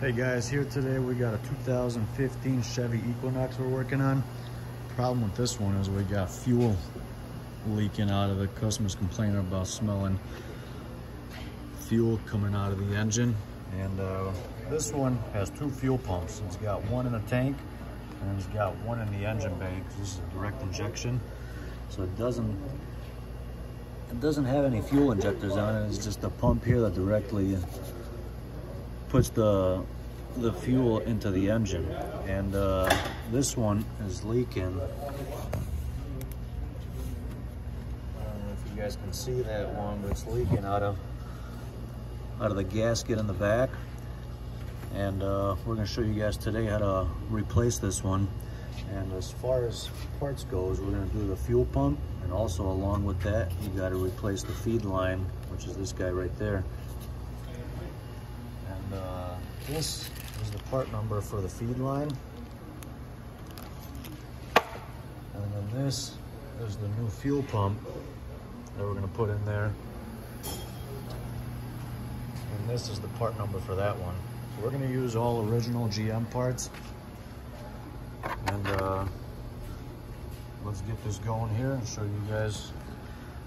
Hey guys, here today we got a 2015 Chevy Equinox we're working on. Problem with this one is we got fuel leaking out of it. Customers complaining about smelling fuel coming out of the engine. And uh, this one has two fuel pumps. It's got one in the tank and it's got one in the engine bay. This is a direct injection. So it doesn't it doesn't have any fuel injectors on it. It's just a pump here that directly puts the the fuel into the engine. And uh, this one is leaking. If you guys can see that one but it's leaking out of out of the gasket in the back. And uh, we're going to show you guys today how to replace this one. And as far as parts goes we're to do the fuel pump. And also along with that you got to replace the feed line which is this guy right there this is the part number for the feed line. And then this is the new fuel pump that we're gonna put in there. And this is the part number for that one. So we're gonna use all original GM parts. And uh, let's get this going here and show you guys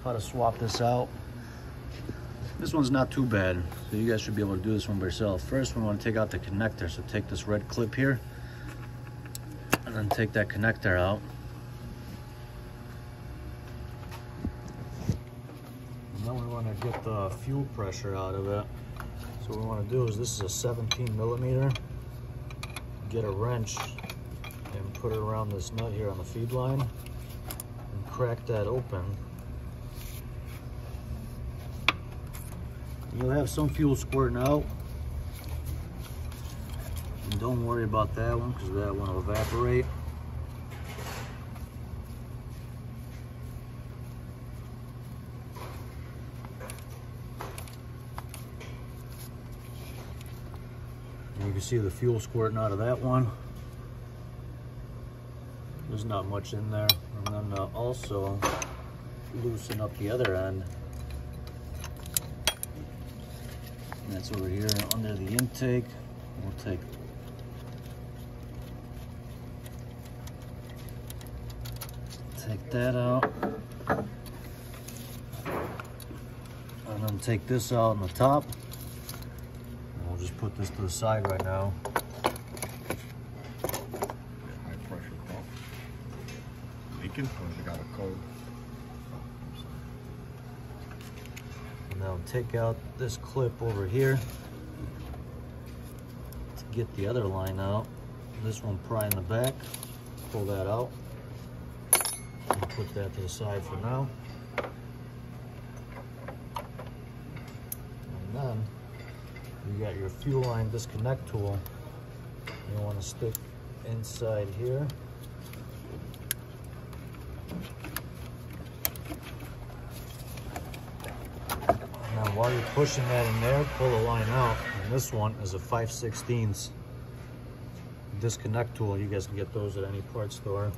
how to swap this out. This one's not too bad, so you guys should be able to do this one by yourself. First, we want to take out the connector, so take this red clip here, and then take that connector out. And then we want to get the fuel pressure out of it. So what we want to do is, this is a 17 millimeter, get a wrench and put it around this nut here on the feed line, and crack that open. You'll have some fuel squirting out. And don't worry about that one because that one will evaporate. And you can see the fuel squirting out of that one. There's not much in there. And then uh, also loosen up the other end. That's over here under the intake. We'll take take that out. And then take this out on the top. And we'll just put this to the side right now. High pressure pump. Leaking, got a code? Now take out this clip over here to get the other line out. This one pry in the back, pull that out. And put that to the side for now. And then you got your fuel line disconnect tool. You want to stick inside here. Now while you're pushing that in there, pull the line out. And this one is a 5 16 disconnect tool. You guys can get those at any parts store.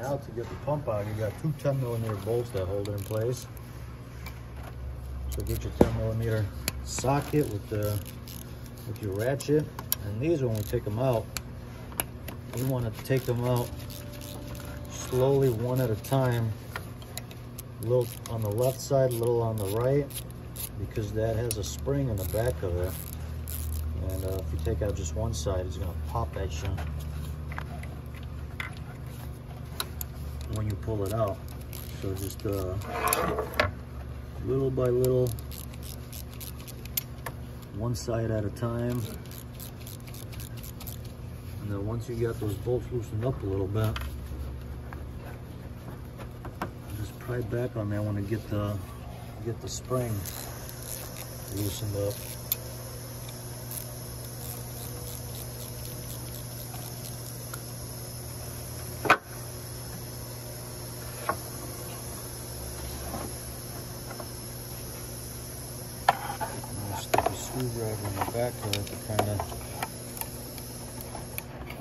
now to get the pump out, you got two 10 millimeter bolts that hold it in place. So get your 10 millimeter socket with the with your ratchet. And these, when we take them out, you want to take them out slowly, one at a time. A little on the left side, a little on the right, because that has a spring in the back of it. And uh, if you take out just one side, it's going to pop that you. When you pull it out. So just uh, little by little, one side at a time. And then once you got those bolts loosened up a little bit, just pry back on there one to get the get the spring loosened up. Back to kind of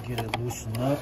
get it loosened up.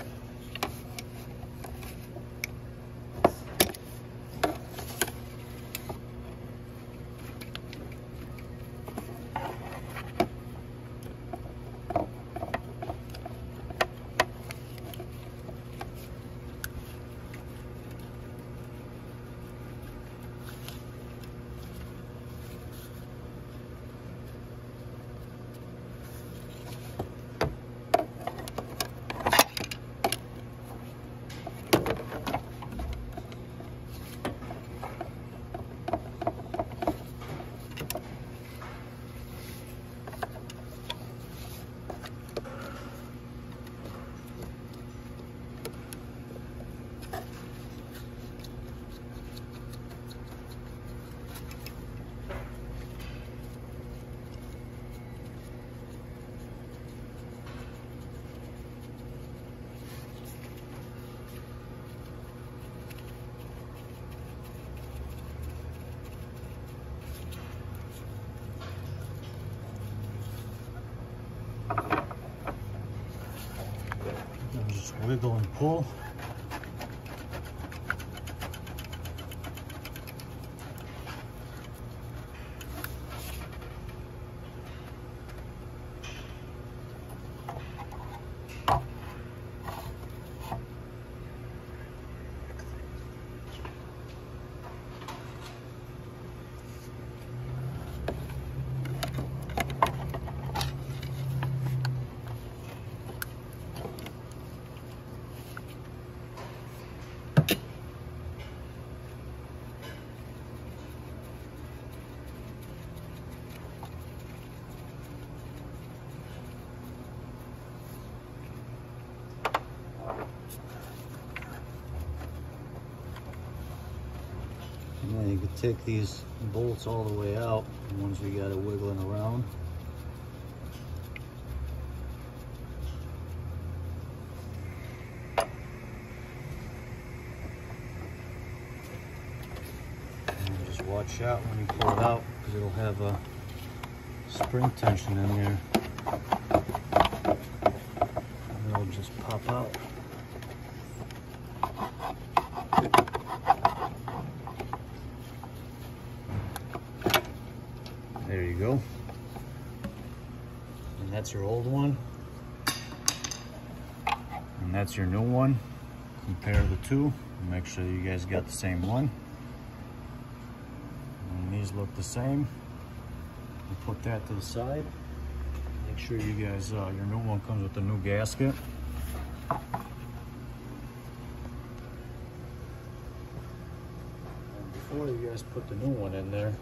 And just wiggle and pull. Take these bolts all the way out, the ones we got it wiggling around. And just watch out when you pull it out, because it'll have a spring tension in there. And it'll just pop out. Go. And that's your old one. And that's your new one. Compare the two. Make sure you guys got the same one. And these look the same. You put that to the side. Make sure you guys, uh, your new one comes with the new gasket. And before you guys put the new one in there,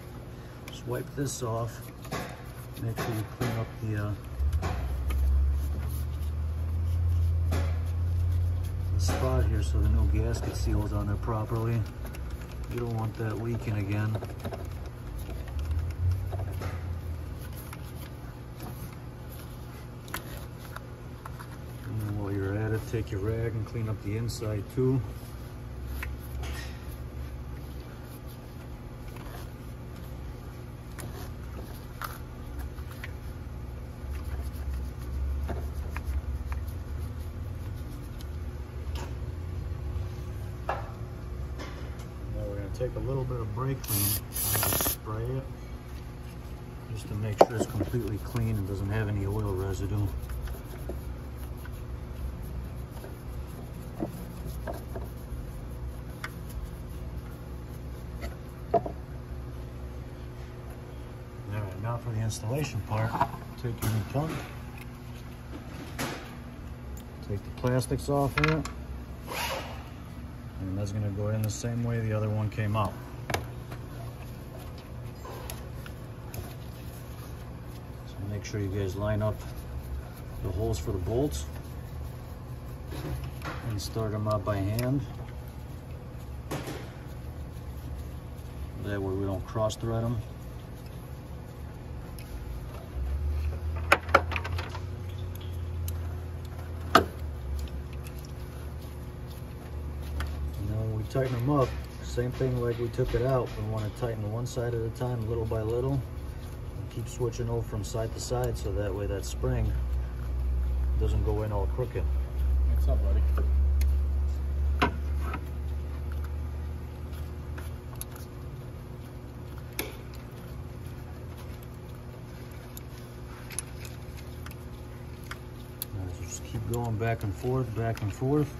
just wipe this off. Make sure you clean up the, uh, the spot here so the new gasket seals on there properly. You don't want that leaking again. And while you're at it, take your rag and clean up the inside too. Now we're gonna take a brake clean spray it. Just to make sure it's completely clean and doesn't have any oil residue. All right, now for the installation part. Take your pump. Take the plastics off here. And that's gonna go in the same way the other one came out. Make sure you guys line up the holes for the bolts and start them up by hand. That way we don't cross thread them. And then when we tighten them up, same thing like we took it out. We want to tighten one side at a time, little by little. Keep switching over from side to side so that way that spring doesn't go in all crooked. What's up, buddy? Alright, so just keep going back and forth, back and forth.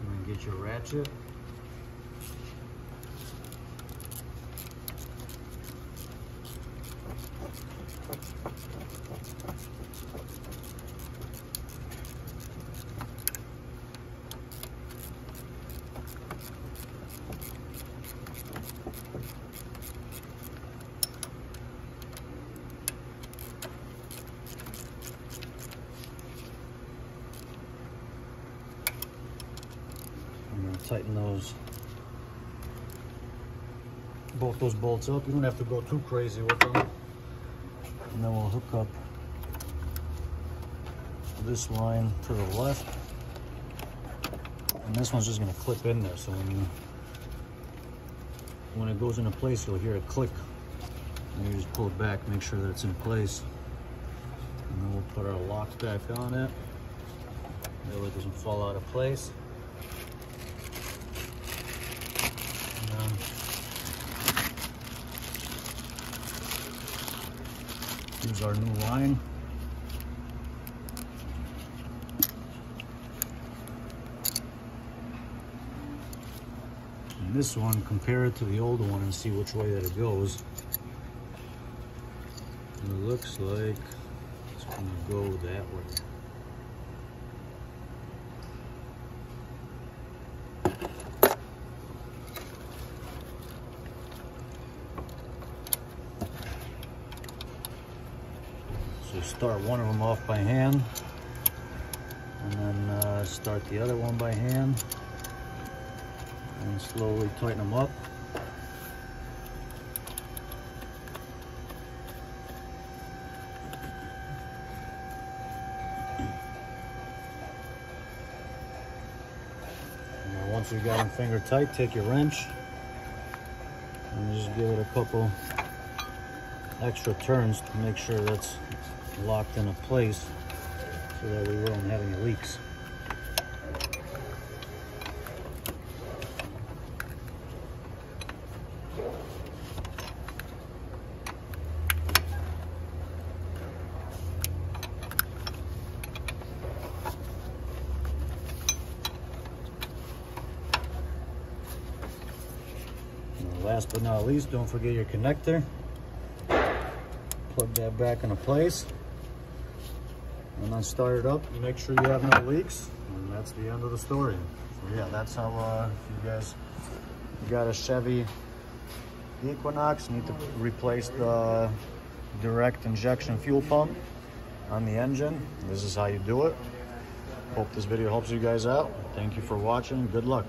And then get your ratchet. Tighten those both those bolts up. You don't have to go too crazy with them. And then we'll hook up this line to the left. And this one's just gonna clip in there. So when you when it goes into place, you'll hear it click. And you just pull it back, make sure that it's in place. And then we'll put our lock back on it. That way it doesn't fall out of place. And then Um, here's our new line. And this one, compare it to the old one and see which way that it goes. And it looks like it's gonna go that way. So start one of them off by hand, and then uh, start the other one by hand, and slowly tighten them up. Once you've got them finger tight, take your wrench and just give it a couple extra turns to make sure that's locked into place so that we won't have any leaks. Last but not least, don't forget your connector plug that back into place then start it up. Make sure you have no leaks and that's the end of the story. So yeah that's how uh you guys you got a chevy equinox. Need to replace the direct injection fuel pump on the engine. This is how you do it. Hope this video helps you guys out. Thank you for watching. Good luck